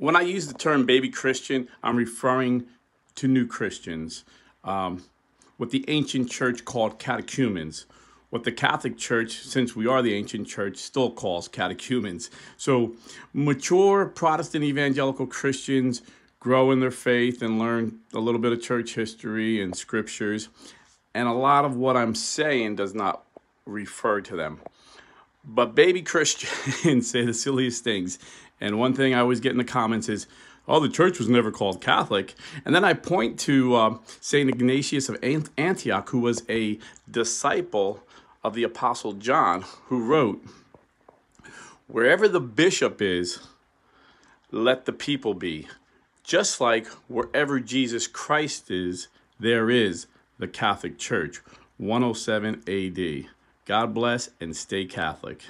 when I use the term baby Christian, I'm referring to new Christians, um, what the ancient church called catechumens, what the Catholic Church, since we are the ancient church, still calls catechumens. So mature Protestant evangelical Christians grow in their faith and learn a little bit of church history and scriptures. And a lot of what I'm saying does not refer to them. But baby Christians say the silliest things. And one thing I always get in the comments is, oh, the church was never called Catholic. And then I point to uh, St. Ignatius of Antioch, who was a disciple of the Apostle John, who wrote, Wherever the bishop is, let the people be. Just like wherever Jesus Christ is, there is the Catholic Church. 107 AD. God bless and stay Catholic.